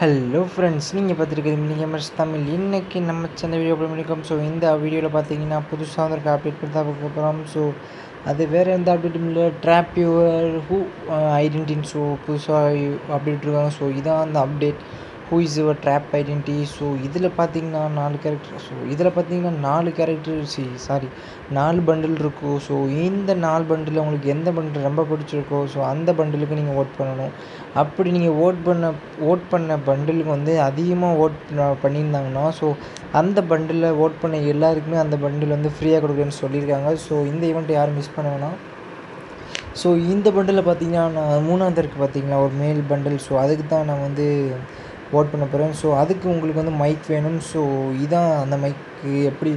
Hello friends நீங்கள் பார்த்துருக்கீங்க நீங்கள் தமிழ். இன்றைக்கி நம்ம சேனல் வீடியோ பண்ணியிருக்கோம் ஸோ இந்த வீடியோவில் பார்த்தீங்கன்னா புதுசாக வந்திருக்க அப்டேட் பண்ணி தான் பார்க்க போகிறோம் ஸோ அது வேறு எந்த அப்டேட்டும் இல்லை. Drop your who identity so புதுசாக அப்டேட் இருக்காங்க ஸோ இதான் அந்த update who is your drop identity so இதில் பார்த்தீங்கன்னா நாலு கேரக்டர் ஸோ இதில் பார்த்தீங்கன்னா நாலு கேரக்டர் சி சாரி நாலு பண்டில் இருக்கும் ஸோ இந்த நாலு பண்டில் உங்களுக்கு எந்த பண்டில் ரொம்ப பிடிச்சிருக்கோ? ஸோ அந்த பண்டிலுக்கு நீங்கள் ஓட் பண்ணணும். அப்படி நீங்கள் ஓட் பண்ண ஓட் பண்ண பண்டிலுக்கு வந்து அதிகமாக ஓட் பண்ணியிருந்தாங்கன்னா ஸோ அந்த பண்டிலில் ஓட் பண்ண எல்லாருக்குமே அந்த பண்டில் வந்து ஃப்ரீயாக கொடுக்குறேன்னு சொல்லியிருக்காங்க. ஸோ இந்த ஈவெண்ட்டை யாரும் மிஸ் பண்ண வேணாம். ஸோ இந்த பண்டிலில் பார்த்தீங்கன்னா நான் மூணாவது இருக்குது பார்த்தீங்களா ஒரு மேல் பண்டில் ஸோ அதுக்கு தான் நான் வந்து ஓட் பண்ண போகிறேன் ஸோ அதுக்கு உங்களுக்கு வந்து மைக் வேணும். ஸோ இதான் அந்த மைக்கு எப்படி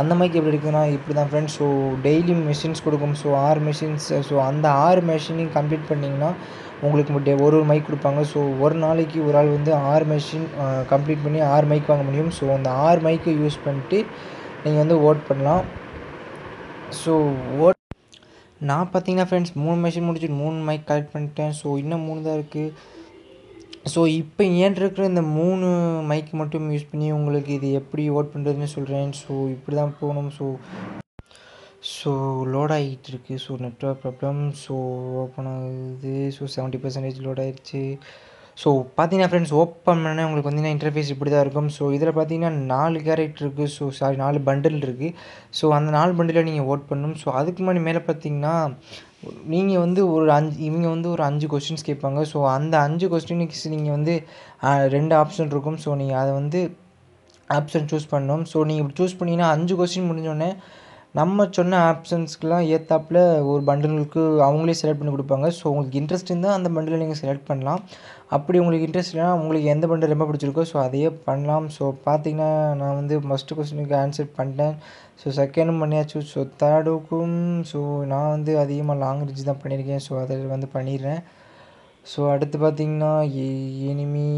அந்த மைக் எப்படி இருக்குதுன்னா இப்படி தான் ஃப்ரெண்ட்ஸ் ஸோ டெய்லி மிஷின்ஸ் கொடுக்கும். ஸோ ஆறு மிஷின்ஸ் ஸோ அந்த ஆறு மிஷினையும் கம்ப்ளீட் பண்ணிங்கன்னா உங்களுக்கு டே ஒரு ஒரு மைக் கொடுப்பாங்க. ஸோ ஒரு நாளைக்கு ஒரு ஆள் வந்து ஆறு மெஷின் கம்ப்ளீட் பண்ணி ஆறு மைக் வாங்க முடியும். ஸோ அந்த ஆறு மைக்கை யூஸ் பண்ணிட்டு நீங்கள் வந்து ஓட் பண்ணலாம். ஸோ ஓட் நான் பார்த்தீங்கன்னா ஃப்ரெண்ட்ஸ் மூணு மெஷின் முடிச்சுட்டு மூணு மைக் கலெக்ட் பண்ணிட்டேன். ஸோ இன்னும் மூணு தான் இருக்குது ஸோ இப்போ ஏன் இருக்கிற இந்த மூணு மைக் மட்டும் யூஸ் பண்ணி உங்களுக்கு இது எப்படி ஓட் பண்ணுறதுன்னு சொல்கிறேன் ஸோ இப்படி தான் போகணும். ஸோ ஸோ லோட் ஆகிட்டு இருக்குது so network problem so open ஆகுது. ஸோ செவன்ட்டி பர்சன்டேஜ் லோட் ஆகிடுச்சு ஸோ பார்த்தீங்கன்னா ஃப்ரெண்ட்ஸ் ஓப்பன் பண்ண உங்களுக்கு வந்து இன்டர்ஃபேஸ் இப்படி தான் இருக்கும். ஸோ இதில் பார்த்தீங்கன்னா நாலு கேரக்டர் இருக்குது ஸோ சாரி நாலு பண்டில் இருக்குது ஸோ அந்த நாலு பண்டிலை நீங்கள் ஓட் பண்ணணும். ஸோ அதுக்கு முன்னாடி மேலே பார்த்தீங்கன்னா நீங்கள் வந்து ஒரு அஞ்சு இவங்க வந்து ஒரு அஞ்சு கொஸ்டின்ஸ் கேட்பாங்க. ஸோ அந்த அஞ்சு கொஸ்டினுக்கு நீங்கள் வந்து ரெண்டு ஆப்ஷன் இருக்கும். ஸோ நீங்கள் அதை வந்து ஆப்ஷன் சூஸ் பண்ணணும். ஸோ நீங்கள் இப்படி சூஸ் பண்ணிங்கன்னா அஞ்சு கொஸ்டின் முடிஞ்சோடனே நம்ம சொன்ன ஆப்ஷன்ஸ்க்கெலாம் ஏற்றாப்புல ஒரு பண்டிலுக்கு அவங்களே செலக்ட் பண்ணி கொடுப்பாங்க. ஸோ உங்களுக்கு இன்ட்ரெஸ்ட் இருந்தால் அந்த பண்டிலை நீங்கள் செலக்ட் பண்ணலாம். அப்படி உங்களுக்கு இன்ட்ரெஸ்ட் இல்லைனா உங்களுக்கு எந்த பண்டில் ரொம்ப பிடிச்சிருக்கோ ஸோ அதையே பண்ணலாம். ஸோ பார்த்தீங்கன்னா நான் வந்து ஃபஸ்ட்டு கொஸ்டினுக்கு ஆன்சர் பண்ணிட்டேன். ஸோ செகண்டும் பண்ணியாச்சு. ஸோ தேர்டுக்கும் ஸோ நான் வந்து அதிகமாக லாங் ரீச் தான் பண்ணியிருக்கேன். ஸோ அதை வந்து பண்ணிடுறேன். ஸோ அடுத்து பார்த்தீங்கன்னா இனிமி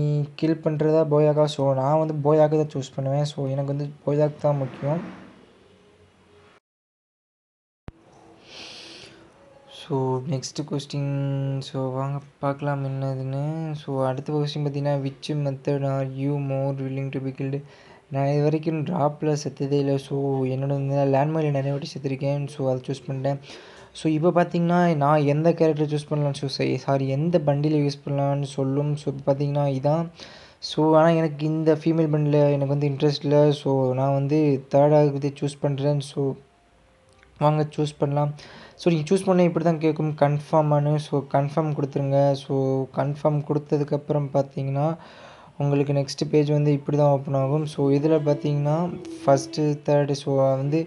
கில் பண்ணுறதா போயாக்கா ஸோ நான் வந்து போயாக்கு தான் சூஸ் பண்ணுவேன். ஸோ எனக்கு வந்து போயாக் தான் முக்கியம். ஸோ நெக்ஸ்ட்டு கொஸ்டின் ஸோ வாங்க பார்க்கலாம் என்னதுன்னு. ஸோ அடுத்த கொஸ்டின் பார்த்தீங்கன்னா which method are you more willing to be killed நான் இது வரைக்கும் ட்ராப்பில் செத்ததே இல்லை. ஸோ என்னோட வந்து லேண்ட்மைனில் நிறைய வாட்டி செத்துருக்கேன். ஸோ அதை சூஸ் பண்ணிட்டேன். ஸோ இப்போ பார்த்தீங்கன்னா நான் எந்த கேரக்டர் சூஸ் பண்ணலாம்? ஸோ சாரி எந்த பண்டியில் யூஸ் பண்ணலான்னு சொல்லும். ஸோ இப்போ பார்த்தீங்கன்னா இதான். ஸோ ஆனால் எனக்கு இந்த ஃபீமேல் பண்டில் எனக்கு வந்து இன்ட்ரெஸ்ட் இல்லை. ஸோ நான் வந்து தேர்டாக சூஸ் பண்ணுறேன் ஸோ வாங்க சூஸ் பண்ணலாம். ஸோ நீங்கள் சூஸ் பண்ண இப்படி தான் கேட்கும் கன்ஃபார்மானு ஸோ கன்ஃபார்ம் கொடுத்துருங்க. ஸோ கன்ஃபார்ம் கொடுத்ததுக்கப்புறம் பார்த்தீங்கன்னா உங்களுக்கு நெக்ஸ்ட்டு பேஜ் வந்து இப்படி தான் ஓப்பன் ஆகும். ஸோ இதில் பார்த்தீங்கன்னா ஃபஸ்ட்டு தேர்டு ஸோ வந்து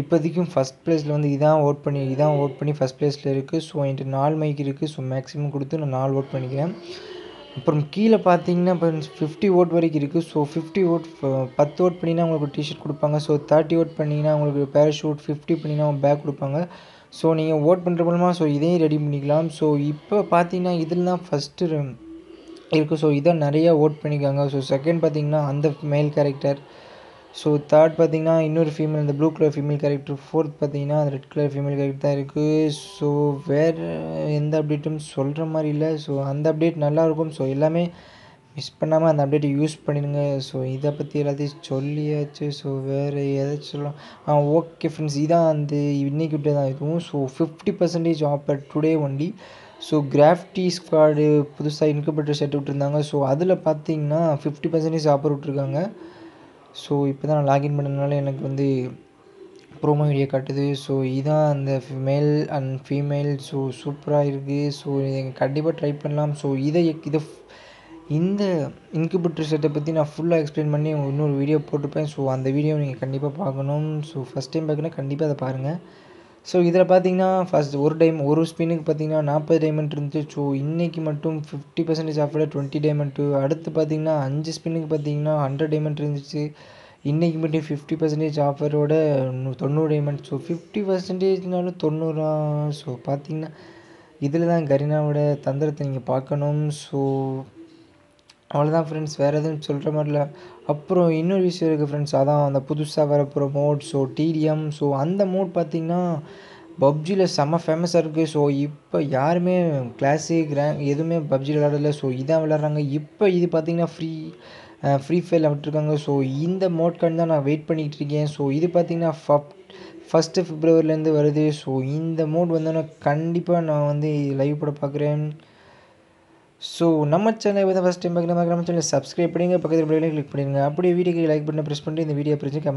இப்போதைக்கும் ஃபஸ்ட் ப்ளேஸில் வந்து இதான் ஓட் பண்ணி இதான் ஓட் பண்ணி ஃபஸ்ட் ப்ளேஸில் இருக்குது ஸோ என்கிட்ட நாலு மைக் இருக்குது ஸோ மேக்ஸிமம் கொடுத்து நான் நாலு ஓட் பண்ணிக்கிறேன். அப்புறம் கீழே பார்த்தீங்கன்னா இப்போ ஃபிஃப்டி ஓட் வரைக்கும் இருக்குது. ஸோ ஃபிஃப்டி ஓட் பத்து ஓட் பண்ணினா உங்களுக்கு டிஷர்ட் கொடுப்பாங்க. ஸோ தேர்ட்டி ஓட் பண்ணிங்கன்னா உங்களுக்கு பேராஷூட் ஃபிஃப்டி பண்ணினா பேக் கொடுப்பாங்க. ஸோ நீங்கள் ஓட் பண்ணுற மூலமாக ஸோ இதையும் ரெடி பண்ணிக்கலாம். ஸோ இப்போ பார்த்தீங்கன்னா இதில் தான் ஃபஸ்ட்டு இருக்குது ஸோ இதான் நிறையா ஓட் பண்ணிக்காங்க ஸோ செகண்ட் பார்த்தீங்கன்னா அந்த மேல் கேரக்டர் ஸோ தேர்ட் பார்த்தீங்கன்னா இன்னொரு ஃபீமேல் இந்த blue colour female character fourth பார்த்தீங்கன்னா அந்த ரெட் கலர் ஃபீமேல் கேரக்டர் தான் இருக்குது ஸோ வேறு எந்த அப்டேட்டும் சொல்கிற மாதிரி இல்லை. ஸோ அந்த அப்டேட் நல்லாயிருக்கும் ஸோ எல்லாமே மிஸ் பண்ணாமல் அந்த அப்டேட்டை யூஸ் பண்ணிடுங்க. ஸோ இதை பற்றி எல்லாத்தையும் சொல்லியாச்சு. ஸோ வேறு ஏதாச்சும் சொல்லலாம். ஆ ஓகே ஃப்ரெண்ட்ஸ் இதான் அந்த இன்றைக்கி இப்படி தான். இதுவும் so fifty percentage offer today only so crafty squad புதுசாக இன்குபேட்டர் செட் விட்டுருந்தாங்க. ஸோ அதில் பார்த்தீங்கன்னா ஃபிஃப்டி பர்சன்டேஜ் ஆஃபர் விட்ருக்காங்க ஸோ இப்போ தான் நான் லாகின் பண்ணதுனால எனக்கு வந்து ப்ரோமோ வீடியோ காட்டுது. ஸோ இதான் அந்த மேல் அண்ட் ஃபீமேல் ஸோ சூப்பராக இருக்குது ஸோ நீங்கள் கண்டிப்பாக ட்ரை பண்ணலாம். ஸோ இதை இதை இந்த இன்குபேட்டர் செட்டை பற்றி நான் ஃபுல்லாக எக்ஸ்பிளைன் பண்ணி இன்னொரு வீடியோ போட்டிருப்பேன். ஸோ அந்த வீடியோ நீங்கள் கண்டிப்பாக பார்க்கணும். ஸோ ஃபஸ்ட் டைம் பார்க்கணும் கண்டிப்பாக அதை பாருங்கள் ஸோ இதில் பார்த்தீங்கன்னா ஃபர்ஸ்ட் ஒரு டைம் ஒரு ஸ்பின்னுக்கு பார்த்தீங்கன்னா நாற்பது டைமண்ட் இருந்துச்சு. ஸோ இன்றைக்கி மட்டும் ஃபிஃப்டி பர்சன்டேஜ் ஆஃபோட டுவெண்ட்டி டைமண்ட்டு அடுத்து பார்த்தீங்கன்னா அஞ்சு ஸ்பின்னுக்கு பார்த்தீங்கன்னா ஹண்ட்ரட் டைமண்ட் இருந்துச்சு. இன்றைக்கி மட்டும் ஃபிஃப்டி பர்சன்டேஜ் ஆஃபரோட தொண்ணூறு டைமண்ட் ஸோ ஃபிஃப்டி பர்சன்டேஜ்னாலும் தொண்ணூறா ஸோ பார்த்தீங்கன்னா இதில் தான் கரீனாவோட தந்திரத்தை நீங்கள் பார்க்கணும். ஸோ அவ்வளோதான் ஃப்ரெண்ட்ஸ் வேறு எதுவும் சொல்கிற மாதிரில அப்புறம் இன்னொரு விஷயம் இருக்குது ஃப்ரெண்ட்ஸ் அதான் அந்த புதுசாக வரப்போகிற மோட் ஸோ டிடிஎம் ஸோ அந்த மோட் பார்த்திங்கன்னா பப்ஜியில் செம்ம ஃபேமஸாக இருக்குது ஸோ இப்போ யாருமே கிளாசிக் ரேங்க் எதுவுமே பப்ஜியில் விளாடல ஸோ இதான் விளாட்றாங்க இப்போ இது பார்த்திங்கன்னா ஃப்ரீ ஃப்ரீ ஃபயரில் விட்டுருக்காங்க. ஸோ இந்த மோட் தான் நான் வெயிட் பண்ணிகிட்டு இருக்கேன். ஸோ இது பார்த்தீங்கன்னா ஃபப் ஃபஸ்ட்டு ஃபிப்ரவரிலேருந்து வருது. ஸோ இந்த மோட் வந்தோன்னா கண்டிப்பாக நான் வந்து லைவ் போட பார்க்குறேன் ஸோ நம்ம சேனல் வந்து ஃபஸ்ட் டைம் பார்க்குற நம்ம சேனல் சப்ஸ்கிரைப் பண்ணிங்க பக்கத்தில் கிளிக் பண்ணிடுங்க அப்படியே வீடியோக்கு லைக் பண்ண ப்ரெஸ் பண்ணிட்டு இந்த வீடியோ பிடிச்சி கமெண்ட்